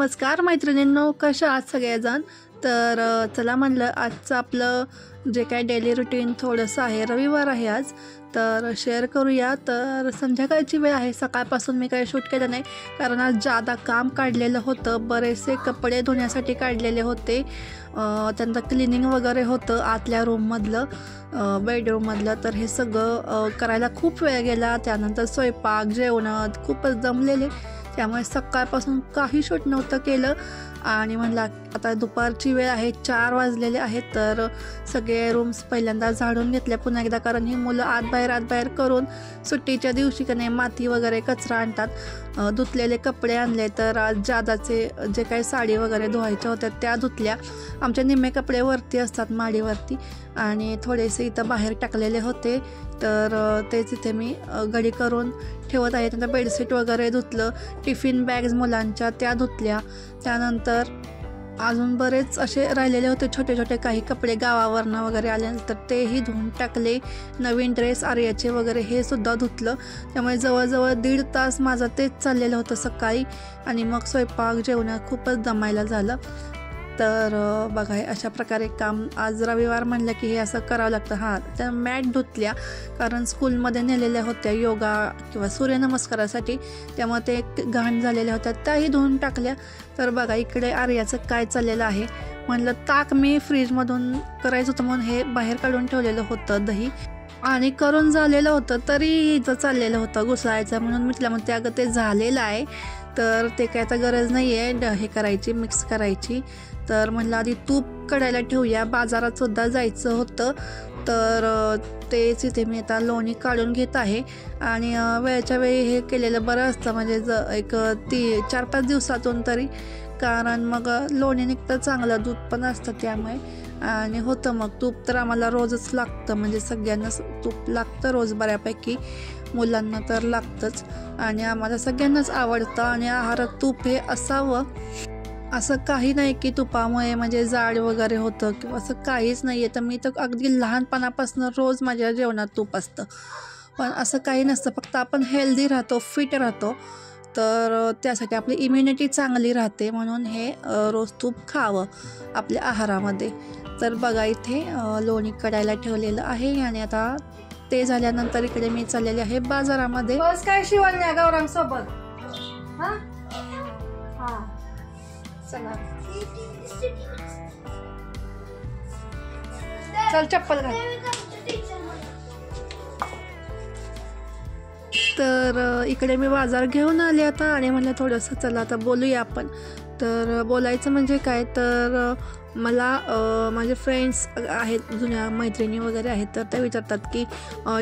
नमस्कार मैत्रिणींनो कशा आहात सगळेजण? तर चला म्हणलं आजचं आपलं जे काय डेली रुटीन थोडंसं आहे रविवार आहे आज. तर शेअर करूया. तर संध्याकाळची वेळ आहे. सकाळपासून मी काही शूट केलं नाही. कारण आज जादा काम काढलेलं होतं. बरेचसे कपडे धुण्यासाठी काढलेले होते. त्यांचं क्लिनिंग वगैरे होतं आतल्या रूममधलं बेडरूममधलं तर हे सगळं करायला खूप वेळ गेला. त्यानंतर स्वयंपाक जेवणात खूपच जमलेले. त्यामुळे सकाळपासून काही शूट नव्हतं केलं. आणि म्हणला आता दुपारची वेळ आहे चार वाजलेले आहेत तर सगळे रूम्स पहिल्यांदा झाडून घेतल्या पुन्हा एकदा कारण ही मुलं आत बाहेर आत बाहेर करून सुट्टीच्या दिवशी का नाही माती वगैरे कचरा आणतात धुतलेले कपडे आणले तर आज जादाचे जे काही साडी वगैरे धुवायच्या होत्या त्या धुतल्या. आमच्या निम्मे कपडे वरती असतात माडीवरती. आणि थोडेसे इथं बाहेर टाकलेले होते तर ते तेच मी घडी करून ठेवत आहे. त्यांना बेडशीट वगैरे धुतलं टिफिन बॅग्स मुलांच्या त्या धुतल्या. त्यानंतर अजून बरेच असे राहिलेले होते छोटे छोटे काही कपडे गावावरनं वगैरे आले तर तेही धुवून टाकले. नवीन ड्रेस आर्याचे वगैरे हे सुद्धा धुतलं. त्यामुळे जवळजवळ दीड तास माझं तेच चाललेलं होतं सकाळी आणि मग स्वयंपाक जेवण खूपच दमायला झालं. तर बघा हे अशा प्रकारे काम आज रविवार म्हणलं की हे असं करावं लागतं. हां त्या मॅट धुतल्या कारण स्कूलमध्ये नेलेल्या होत्या योगा किंवा सूर्यनमस्कारासाठी. त्यामुळे ते एक घाण झालेल्या होत्या त्याही धुवून टाकल्या. तर बघा इकडे आर्याचं काय चाललेलं आहे. म्हणलं ताक मी फ्रीजमधून करायचं होतं म्हणून हे बाहेर काढून ठेवलेलं होतं दही. आणि करून झालेलं होतं तरी हिचं चाललेलं होतं घुसळायचं म्हणून म्हटलं मग ते अगं ते झालेलं आहे. तर ते काय आता गरज नाही आहे हे करायची मिक्स करायची. तर म्हणलं आधी तूप कढायला ठेवूया. बाजारात सुद्धा जायचं होतं. तर तेच इथे मी आता लोणी काढून घेत आहे. आणि वेळच्या वेळी हे केलेलं बरं असतं. म्हणजे ज एक ती चार पाच दिवसातून तरी. कारण मग लोणी निघतं चांगलं. दूध पण असतं त्यामुळे. आणि होतं मग. तूप तर आम्हाला रोजच लागतं. म्हणजे सगळ्यांनाच तूप लागतं रोज बऱ्यापैकी. मुलांना तर लागतंच. आणि आम्हाला सगळ्यांनाच आवडतं. आणि आहारात तूप हे असावं. असं काही नाही की तुपामुळे म्हणजे जाड वगैरे होतं किंवा असं काहीच नाही आहे तर मी तर अगदी लहानपणापासून रोज माझ्या जेवणात तूप असतं. पण असं काही नसतं. फक्त आपण हेल्दी राहतो फिट राहतो. तर त्यासाठी आपली इम्युनिटी चांगली राहते. म्हणून हे रोज तूप खावं आपल्या आहारामध्ये. तर बघा इथे लोणी कडायला ठेवलेलं आहे आणि आता ते झाल्यानंतर इकडे मी चाललेले आहे बाजारामध्ये. बस काय शिवण्या गौरांसोबत हा? हा. चला. चल चप्पल घाल. तर इकडे मी बाजार घेऊन आले आता आणि म्हणलं थोडंसं चला आता बोलूया आपण. तर बोलायचं म्हणजे काय? तर मला माझे फ्रेंड्स आहेत जुन्या मैत्रिणी वगैरे आहेत तर त्या विचारतात की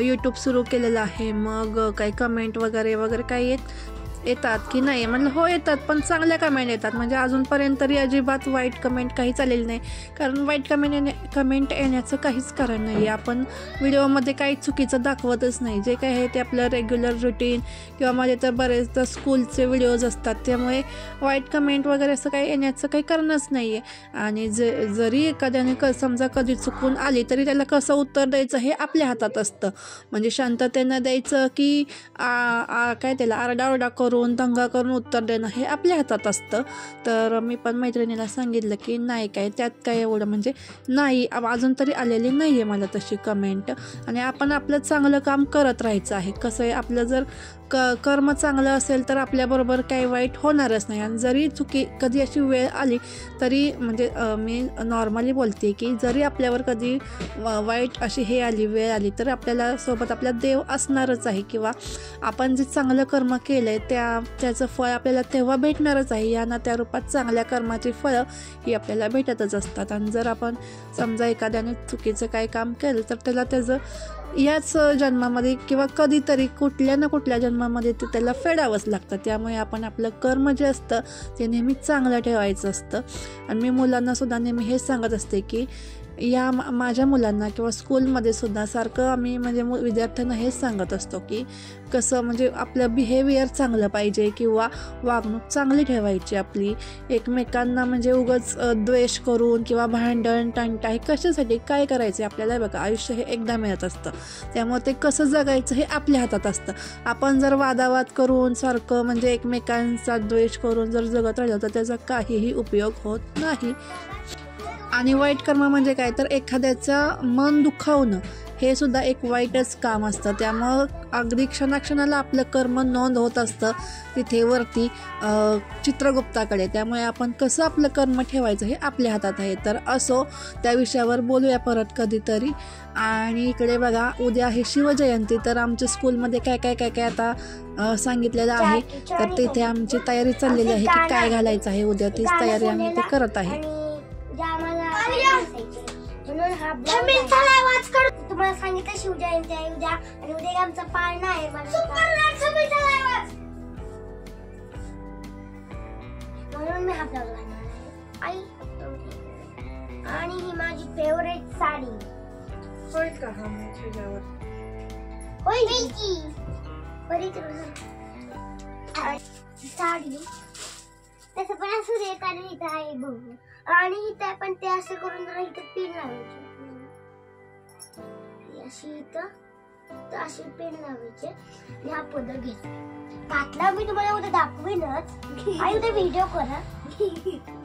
यूट्यूब सुरू केलेलं आहे मग काही कमेंट वगैरे वगैरे काही येत येतात की नाही? म्हणलं हो येतात पण चांगल्या कमेंट येतात. म्हणजे अजूनपर्यंत तरी अजिबात वाईट कमेंट काही चाललेली नाही. कारण वाईट कमेंट येणे कमेंट येण्याचं काहीच कारण नाही. आहे आपण व्हिडिओमध्ये काही चुकीचं दाखवतच नाही. जे काही आहे ते आपलं रेग्युलर रुटीन किंवा माझे तर बरेचदा स्कूलचे व्हिडिओज असतात. त्यामुळे वाईट कमेंट वगैरे असं काही येण्याचं काही कारणच नाही आहे आणि जे जरी एखाद्याने क समजा कधी चुकून आली तरी त्याला कसं उत्तर द्यायचं हे आपल्या हातात असतं. म्हणजे शांततेनं द्यायचं की आ, आ, काय त्याला आरडाओरडा करून दंगा करून उत्तर देणं हे आपल्या हातात असतं. तर मी पण मैत्रिणीला सांगितलं की नाही काय त्यात काय एवढं म्हणजे नाही अजून तरी आलेली नाही आहे मला तशी कमेंट आणि आपण आपलं चांगलं काम करत राहायचं आहे. कसं आहे आपलं जर क कर्म चांगलं असेल तर आपल्याबरोबर काही वाईट होणारच नाही. आणि जरी चुकी कधी अशी वेळ आली तरी म्हणजे मी नॉर्मली बोलते की जरी आपल्यावर कधी व- वाईट अशी हे आली वेळ आली तर आपल्याला सोबत आपला देव असणारच आहे. किंवा आपण जे चांगलं कर्म केलं आहे त्या त्याचं फळ आपल्याला तेव्हा भेटणारच आहे. या ना त्या रूपात चांगल्या कर्माची फळं ही आपल्याला भेटतच असतात. आणि जर आपण समजा एखाद्याने चुकीचं काही काम केलं तर त्याला त्याचं याच जन्मामध्ये किंवा कधीतरी कुठल्या ना कुठल्या जन्मामध्ये ते त्याला फेडावंच लागतं. त्यामुळे आपण आपलं कर्म जे असतं ते नेहमी चांगलं ठेवायचं असतं. आणि मी मुलांनासुद्धा नेहमी हेच सांगत असते की या मा- माझ्या मुलांना किंवा स्कूलमध्ये सुद्धा सारखं आम्ही म्हणजे मु विद्यार्थ्यांना हेच सांगत असतो की कसं म्हणजे आपलं बिहेवियर चांगलं पाहिजे किंवा वागणूक चांगली ठेवायची आपली. एकमेकांना म्हणजे उगाच द्वेष करून किंवा भांडण टांटा हे कशासाठी काय करायचं आपल्याला बघा आयुष्य हे एकदा मिळत असतं. त्यामुळे ते कसं जगायचं हे आपल्या हातात असतं. आपण जर वादावाद करून सारखं म्हणजे एकमेकांचा द्वेष करून जर जगत राहिलं तर त्याचा काहीही उपयोग होत नाही. आणि वाईट कर्म म्हणजे काय? तर एखाद्याचं मन दुखावणं हे सुद्धा एक वाईटच काम असतं. त्यामुळं अगदी क्षणाक्षणाला आपलं कर्म नोंद होत असतं तिथे वरती चित्रगुप्ताकडे. त्यामुळे आपण कसं आपलं कर्म ठेवायचं हे आपल्या हातात आहे. तर असो त्या विषयावर बोलूया परत कधीतरी. आणि इकडे बघा उद्या आहे शिवजयंती तर आमच्या स्कूलमध्ये काय काय काय काय आता सांगितलेलं आहे. तर तिथे आमची तयारी चाललेली आहे की काय घालायचं आहे उद्या तीच तयारी आम्ही ते करत आहे. तुम्हाला सांगितलं शिवजयंती आहे उद्या. आणि उद्या आमचा पाळणा आहे म्हणून मी हा ब्लाउज घालणार आहे आई आणि ही माझी फेवरेट साडी. होईल का हा मग तुझ्यावर? होय की? बरी साडी. तसं पण असू दे कारण इथं आहे बघू. आणि इथं पण ते असं करून जरा इथं पिन लावायची. अशी इथं तर अशी पेन लावायचे. आणि हा पदर घ्यायचा. घातला मी तुम्हाला उद्या दाखवेनच. आणि उद्या व्हिडिओ करा.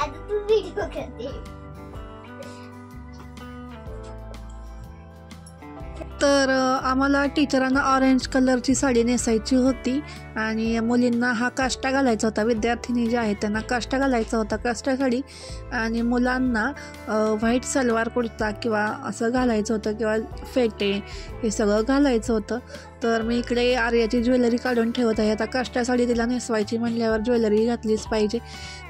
आता तू व्हिडिओ करते. तर आम्हाला टीचरांना ऑरेंज कलरची साडी नेसायची होती आणि मुलींना हा काष्टा घालायचा होता. विद्यार्थिनी ज्या आहेत त्यांना काष्टा घालायचा होता काष्टा साडी. आणि मुलांना व्हाईट सलवार कुर्ता किंवा असं घालायचं होतं किंवा फेटे हे सगळं घालायचं होतं. तर मी इकडे आर्याची ज्वेलरी काढून ठेवत आहे. आता कष्टासाठी तिला नेसवायची म्हणल्यावर ज्वेलरी घातलीच पाहिजे.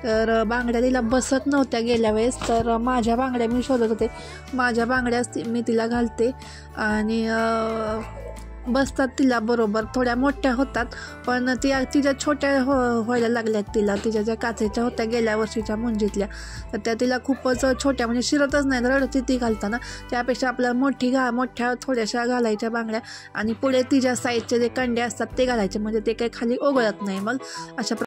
तर बांगड्या तिला बसत नव्हत्या गेल्या वेळेस. तर माझ्या बांगड्या मी शोधत होते. माझ्या बांगड्याच मी तिला घालते. आणि बसतात तिला बरोबर. थोड्या मोठ्या होतात पण ती तिच्या छोट्या हो व्हायला लागल्यात तिला. तिच्या ज्या काचेच्या होत्या गेल्या वर्षीच्या मुंजीतल्या तर त्या तिला खूपच छोट्या म्हणजे शिरतच नाही रडती ती घालताना. त्यापेक्षा आपल्या मोठी घा मोठ्या थोड्याशा घालायच्या बांगड्या आणि पुढे तिच्या साईजचे जे कंडे असतात ते घालायचे. म्हणजे ते काही खाली ओघळत नाही मग. अशा